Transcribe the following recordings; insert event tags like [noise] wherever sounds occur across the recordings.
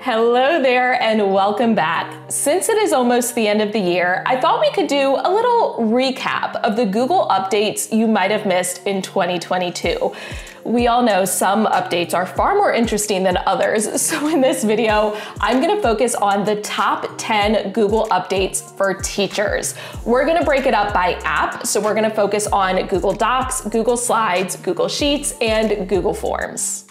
Hello there and welcome back. Since it is almost the end of the year, I thought we could do a little recap of the Google updates you might have missed in 2022. We all know some updates are far more interesting than others, [laughs] so in this video, I'm gonna focus on the top 10 Google updates for teachers. We're gonna break it up by app, so we're gonna focus on Google Docs, Google Slides, Google Sheets, and Google Forms.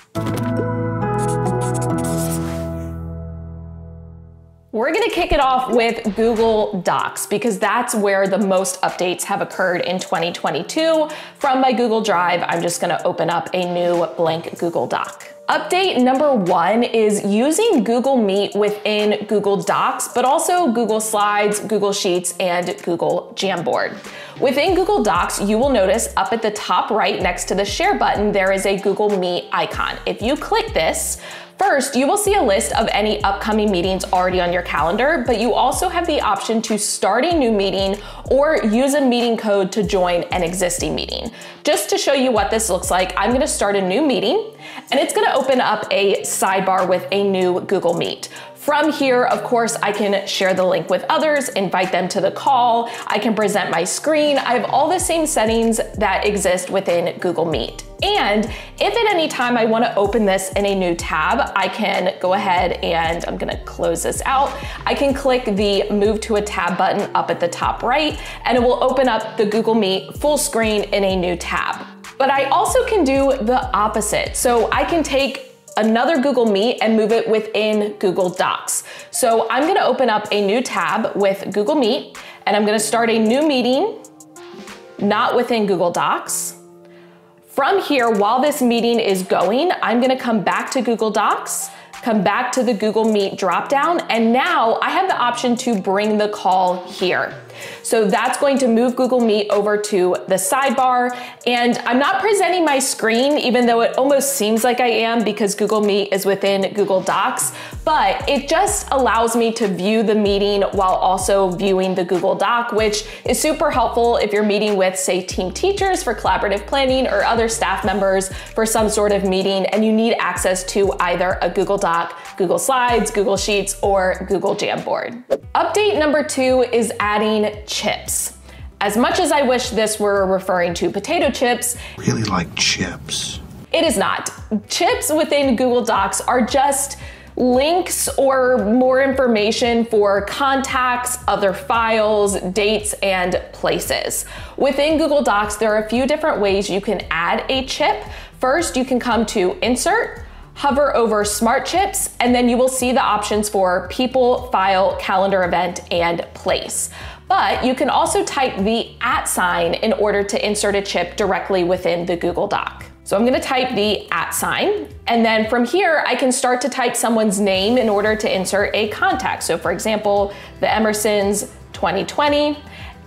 We're gonna kick it off with Google Docs because that's where the most updates have occurred in 2022. From my Google Drive, I'm just gonna open up a new blank Google Doc. Update number one is using Google Meet within Google Docs, but also Google Slides, Google Sheets, and Google Jamboard. Within Google Docs, you will notice up at the top right next to the share button, there is a Google Meet icon. If you click this, First, you will see a list of any upcoming meetings already on your calendar, but you also have the option to start a new meeting or use a meeting code to join an existing meeting. Just to show you what this looks like, I'm gonna start a new meeting and it's gonna open up a sidebar with a new Google Meet. From here, of course, I can share the link with others, invite them to the call, I can present my screen. I have all the same settings that exist within Google Meet. And if at any time I wanna open this in a new tab, I can go ahead and I'm gonna close this out. I can click the move to a tab button up at the top right, and it will open up the Google Meet full screen in a new tab. But I also can do the opposite. So I can take another Google Meet and move it within Google Docs. So I'm gonna open up a new tab with Google Meet and I'm gonna start a new meeting, not within Google Docs. From here, while this meeting is going, I'm gonna come back to Google Docs, come back to the Google Meet dropdown, and now I have the option to bring the call here. So that's going to move Google Meet over to the sidebar. And I'm not presenting my screen, even though it almost seems like I am because Google Meet is within Google Docs, but it just allows me to view the meeting while also viewing the Google Doc, which is super helpful if you're meeting with, say, team teachers for collaborative planning or other staff members for some sort of meeting and you need access to either a Google Doc, Google Slides, Google Sheets, or Google Jamboard. Update number two is adding chips. As much as I wish this were referring to potato chips, really like chips. It is not. Chips within Google Docs are just links or more information for contacts, other files, dates, and places. Within Google Docs, there are a few different ways you can add a chip. First, you can come to Insert, hover over Smart Chips, and then you will see the options for People, File, Calendar Event, and Place. But you can also type the at sign in order to insert a chip directly within the Google Doc. So I'm gonna type the at sign, and then from here, I can start to type someone's name in order to insert a contact. So for example, the Emersons 2020,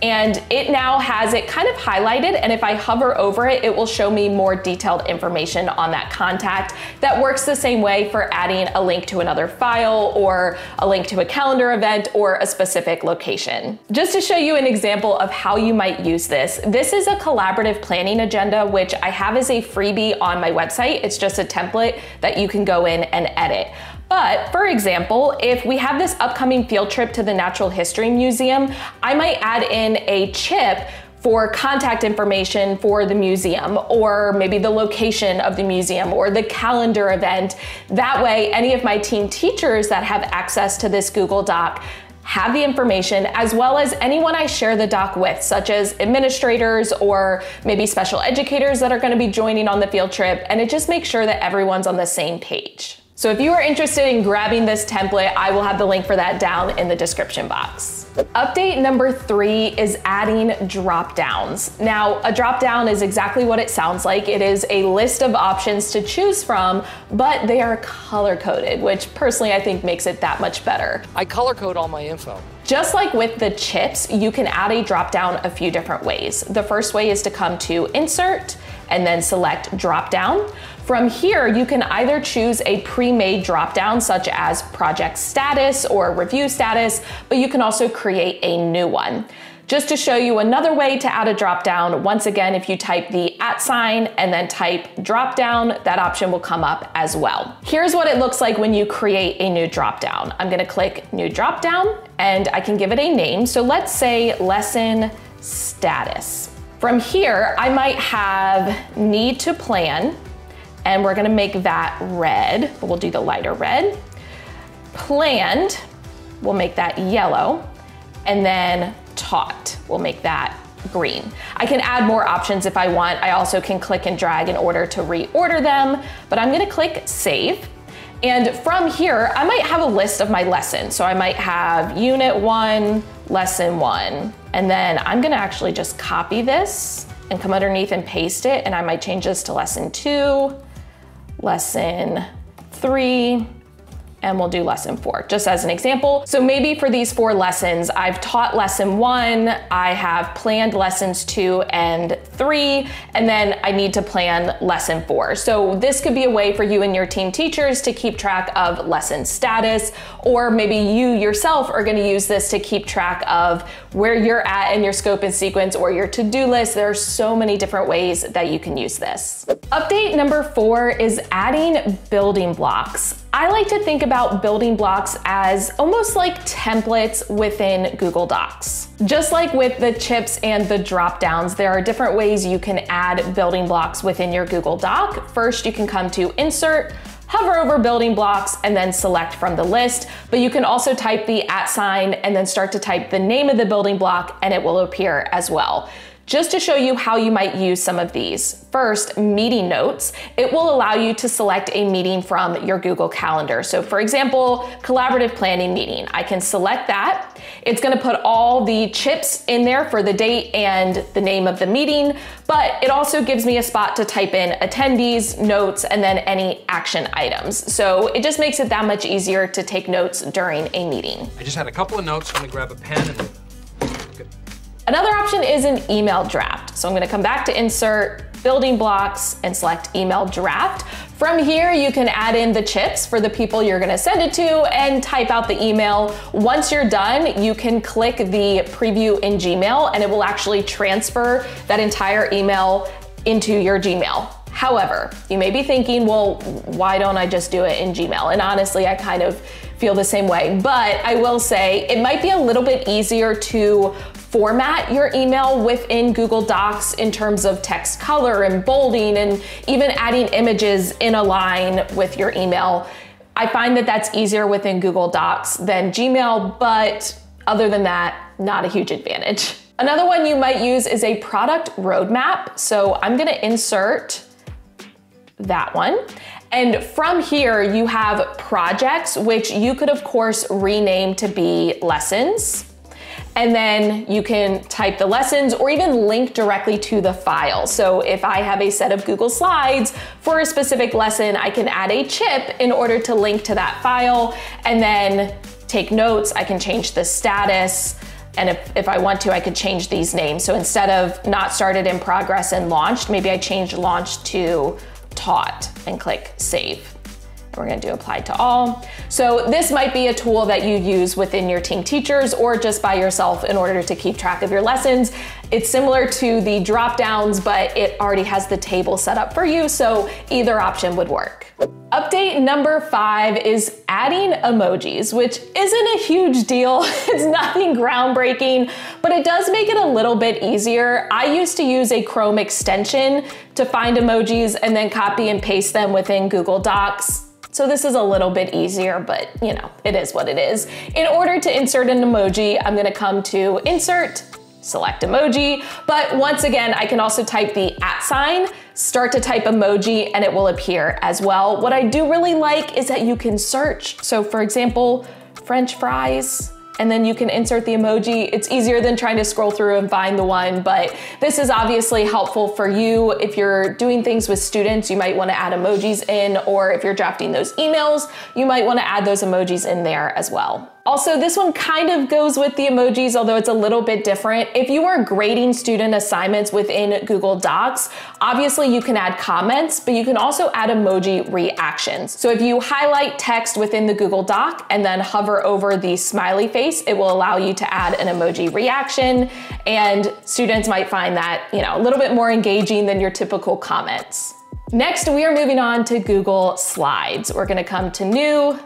and it now has it kind of highlighted and if I hover over it, it will show me more detailed information on that contact that works the same way for adding a link to another file or a link to a calendar event or a specific location. Just to show you an example of how you might use this, this is a collaborative planning agenda which I have as a freebie on my website. It's just a template that you can go in and edit. But for example, if we have this upcoming field trip to the Natural History Museum, I might add in a chip for contact information for the museum or maybe the location of the museum or the calendar event. That way, any of my team teachers that have access to this Google Doc have the information as well as anyone I share the doc with, such as administrators or maybe special educators that are gonna be joining on the field trip. And it just makes sure that everyone's on the same page. So if you are interested in grabbing this template, I will have the link for that down in the description box. Update number three is adding drop downs. Now, a drop down is exactly what it sounds like. It is a list of options to choose from, but they are color coded, which personally I think makes it that much better. I color code all my info. Just like with the chips, you can add a drop down a few different ways. The first way is to come to Insert and then select Drop Down. From here, you can either choose a pre-made dropdown such as project status or review status, but you can also create a new one. Just to show you another way to add a dropdown, once again, if you type the at sign and then type dropdown, that option will come up as well. Here's what it looks like when you create a new dropdown. I'm gonna click new dropdown and I can give it a name. So let's say lesson status. From here, I might have need to plan and we're gonna make that red. We'll do the lighter red. Planned, we'll make that yellow. And then taught, we'll make that green. I can add more options if I want. I also can click and drag in order to reorder them, but I'm gonna click save. And from here, I might have a list of my lessons. So I might have unit one, lesson one, and then I'm gonna actually just copy this and come underneath and paste it. And I might change this to lesson two, lesson three, and we'll do lesson four, just as an example. So maybe for these four lessons, I've taught lesson one, I have planned lessons two and three, and then I need to plan lesson four. So this could be a way for you and your team teachers to keep track of lesson status, or maybe you yourself are gonna use this to keep track of where you're at in your scope and sequence or your to-do list. There are so many different ways that you can use this. Update number four is adding building blocks. I like to think about building blocks as almost like templates within Google Docs. Just like with the chips and the drop downs, there are different ways you can add building blocks within your Google Doc. First, you can come to Insert, hover over building blocks and then select from the list. But you can also type the at sign and then start to type the name of the building block and it will appear as well. Just to show you how you might use some of these. First, meeting notes. It will allow you to select a meeting from your Google Calendar. So for example, collaborative planning meeting. I can select that. It's gonna put all the chips in there for the date and the name of the meeting, but it also gives me a spot to type in attendees, notes, and then any action items. So it just makes it that much easier to take notes during a meeting. I just had a couple of notes. Let me grab a pen and Another option is an email draft. So I'm gonna come back to insert, building blocks, and select email draft. From here, you can add in the chips for the people you're gonna send it to and type out the email. Once you're done, you can click the preview in Gmail and it will actually transfer that entire email into your Gmail. However, you may be thinking, well, why don't I just do it in Gmail? And honestly, I kind of feel the same way. But I will say it might be a little bit easier to format your email within Google Docs in terms of text color and bolding and even adding images in a line with your email. I find that that's easier within Google Docs than Gmail, but other than that, not a huge advantage. Another one you might use is a product roadmap. So I'm gonna insert that one. And from here, you have projects, which you could of course rename to be lessons and then you can type the lessons or even link directly to the file. So if I have a set of Google Slides for a specific lesson, I can add a chip in order to link to that file and then take notes. I can change the status. And if, if I want to, I could change these names. So instead of not started in progress and launched, maybe I change launched to taught and click save. We're gonna do apply to all. So this might be a tool that you use within your team teachers or just by yourself in order to keep track of your lessons. It's similar to the drop downs, but it already has the table set up for you, so either option would work. Update number five is adding emojis, which isn't a huge deal. [laughs] It's nothing groundbreaking, but it does make it a little bit easier. I used to use a Chrome extension to find emojis and then copy and paste them within Google Docs. So this is a little bit easier, but you know, it is what it is. In order to insert an emoji, I'm gonna come to insert, select emoji, but once again, I can also type the at sign, start to type emoji, and it will appear as well. What I do really like is that you can search. So for example, French fries, and then you can insert the emoji. It's easier than trying to scroll through and find the one, but this is obviously helpful for you. If you're doing things with students, you might wanna add emojis in, or if you're drafting those emails, you might wanna add those emojis in there as well. Also, this one kind of goes with the emojis, although it's a little bit different. If you are grading student assignments within Google Docs, obviously you can add comments, but you can also add emoji reactions. So if you highlight text within the Google Doc and then hover over the smiley face, it will allow you to add an emoji reaction. And students might find that, you know, a little bit more engaging than your typical comments. Next, we are moving on to Google Slides. We're gonna come to New,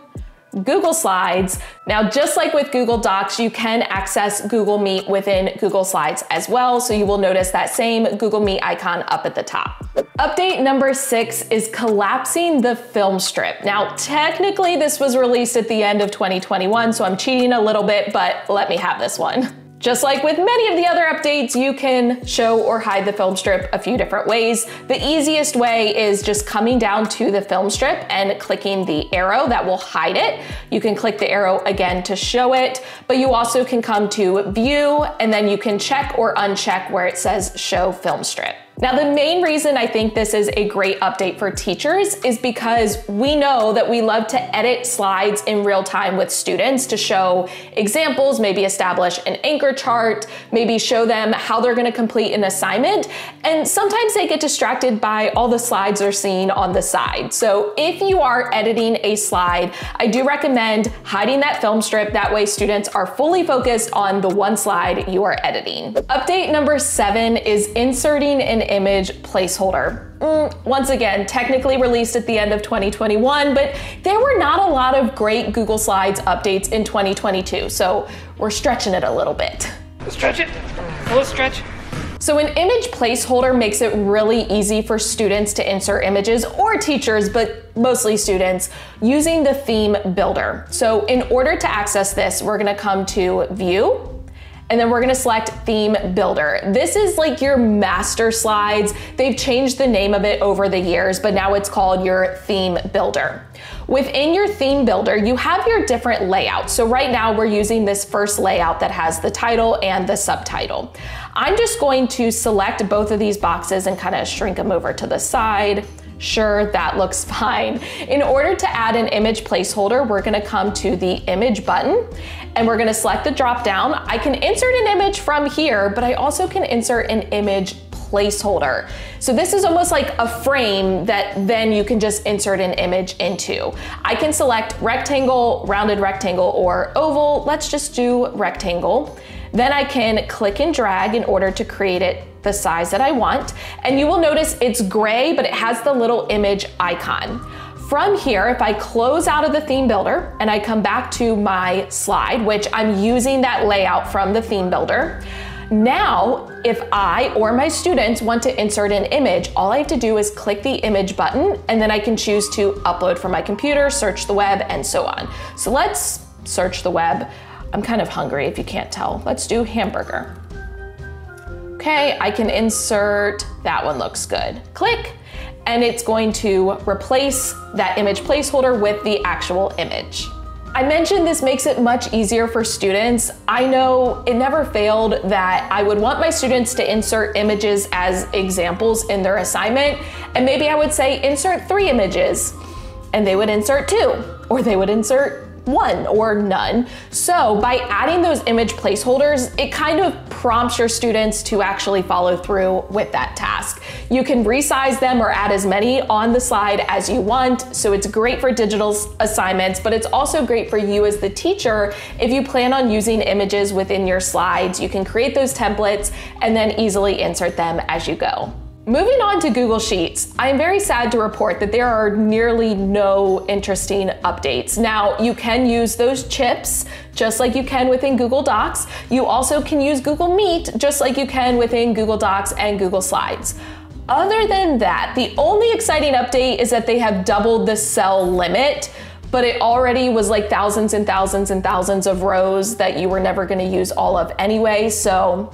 Google Slides. Now, just like with Google Docs, you can access Google Meet within Google Slides as well. So you will notice that same Google Meet icon up at the top. Update number six is collapsing the film strip. Now, technically this was released at the end of 2021, so I'm cheating a little bit, but let me have this one. Just like with many of the other updates, you can show or hide the film strip a few different ways. The easiest way is just coming down to the film strip and clicking the arrow that will hide it. You can click the arrow again to show it, but you also can come to view and then you can check or uncheck where it says show film strip. Now, the main reason I think this is a great update for teachers is because we know that we love to edit slides in real time with students to show examples, maybe establish an anchor chart, maybe show them how they're gonna complete an assignment. And sometimes they get distracted by all the slides they're seeing on the side. So if you are editing a slide, I do recommend hiding that film strip. That way students are fully focused on the one slide you are editing. Update number seven is inserting an image placeholder. Mm, once again, technically released at the end of 2021, but there were not a lot of great Google Slides updates in 2022, so we're stretching it a little bit. Stretch it. Full stretch. So an image placeholder makes it really easy for students to insert images or teachers, but mostly students, using the theme builder. So in order to access this, we're gonna come to view, and then we're gonna select theme builder. This is like your master slides. They've changed the name of it over the years, but now it's called your theme builder. Within your theme builder, you have your different layouts. So right now we're using this first layout that has the title and the subtitle. I'm just going to select both of these boxes and kind of shrink them over to the side. Sure, that looks [laughs] fine. In order to add an image placeholder, we're gonna come to the image button and we're gonna select the drop down. I can insert an image from here, but I also can insert an image placeholder. So this is almost like a frame that then you can just insert an image into. I can select rectangle, rounded rectangle, or oval. Let's just do rectangle. Then I can click and drag in order to create it the size that I want. And you will notice it's gray, but it has the little image icon. From here, if I close out of the theme builder and I come back to my slide, which I'm using that layout from the theme builder, now, if I or my students want to insert an image, all I have to do is click the image button and then I can choose to upload from my computer, search the web, and so on. So let's search the web. I'm kind of hungry if you can't tell. Let's do hamburger. Okay, I can insert, that one looks good. Click, and it's going to replace that image placeholder with the actual image. I mentioned this makes it much easier for students. I know it never failed that I would want my students to insert images as examples in their assignment, and maybe I would say insert three images, and they would insert two, or they would insert one or none. So by adding those image placeholders, it kind of prompts your students to actually follow through with that task. You can resize them or add as many on the slide as you want. So it's great for digital assignments, but it's also great for you as the teacher. If you plan on using images within your slides, you can create those templates and then easily insert them as you go. Moving on to Google Sheets, I am very sad to report that there are nearly no interesting updates. Now, you can use those chips just like you can within Google Docs. You also can use Google Meet just like you can within Google Docs and Google Slides. Other than that, the only exciting update is that they have doubled the cell limit but it already was like thousands and thousands and thousands of rows that you were never gonna use all of anyway, so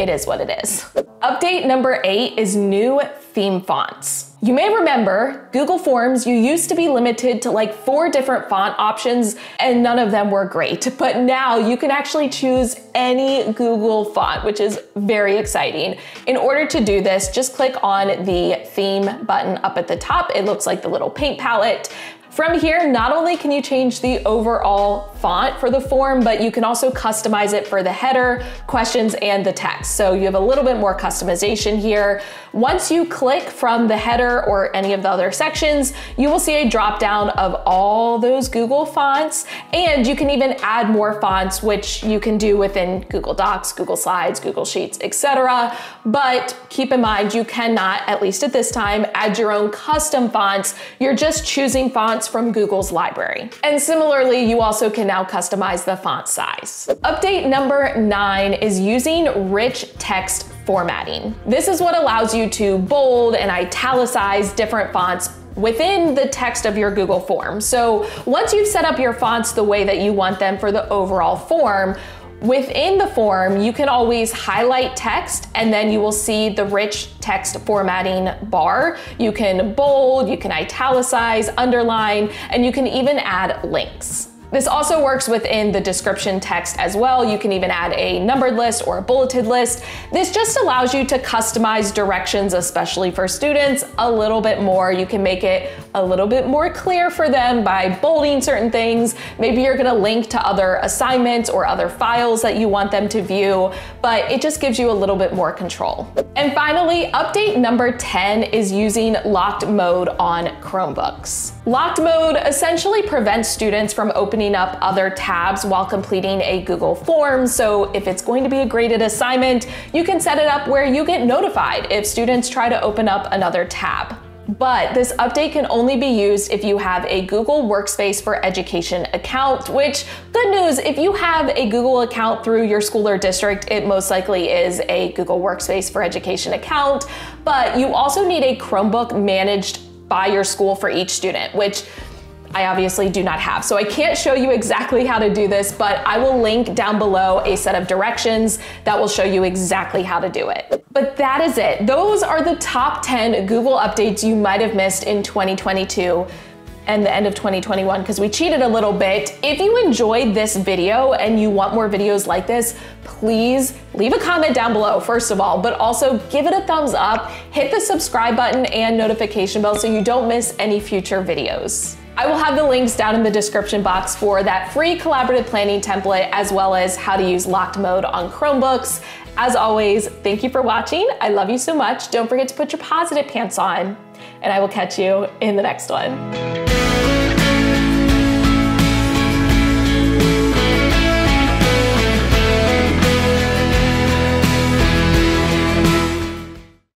it is what it is. Update number eight is new theme fonts. You may remember Google Forms, you used to be limited to like four different font options and none of them were great. [laughs] But now you can actually choose any Google font, which is very exciting. In order to do this, just click on the theme button up at the top. It looks like the little paint palette. From here, not only can you change the overall font for the form, but you can also customize it for the header, questions, and the text. So you have a little bit more customization here. Once you click from the header or any of the other sections, you will see a drop down of all those Google fonts, and you can even add more fonts, which you can do within Google Docs, Google Slides, Google Sheets, etc. But keep in mind, you cannot, at least at this time, add your own custom fonts. You're just choosing fonts from Google's library. And similarly, you also can now customize the font size. Update number nine is using rich text formatting. This is what allows you to bold and italicize different fonts within the text of your Google form. So once you've set up your fonts the way that you want them for the overall form, Within the form, you can always highlight text and then you will see the rich text formatting bar. You can bold, you can italicize, underline, and you can even add links. This also works within the description text as well. You can even add a numbered list or a bulleted list. This just allows you to customize directions, especially for students, a little bit more. You can make it a little bit more clear for them by bolding certain things. Maybe you're gonna link to other assignments or other files that you want them to view, but it just gives you a little bit more control. And finally, update number 10 is using locked mode on Chromebooks. Locked mode essentially prevents students from opening up other tabs while completing a Google form. So if it's going to be a graded assignment, you can set it up where you get notified if students try to open up another tab. But this update can only be used if you have a Google Workspace for Education account, which good news, if you have a Google account through your school or district, it most likely is a Google Workspace for Education account. But you also need a Chromebook managed by your school for each student, which I obviously do not have. So I can't show you exactly how to do this, but I will link down below a set of directions that will show you exactly how to do it. But that is it. Those are the top 10 Google updates you might have missed in 2022 and the end of 2021 because we cheated a little bit. If you enjoyed this video and you want more videos like this, please leave a comment down below, first of all, but also give it a thumbs up, hit the subscribe button and notification bell so you don't miss any future videos. I will have the links down in the description box for that free collaborative planning template as well as how to use locked mode on Chromebooks. As always, thank you for watching. I love you so much. Don't forget to put your positive pants on and I will catch you in the next one.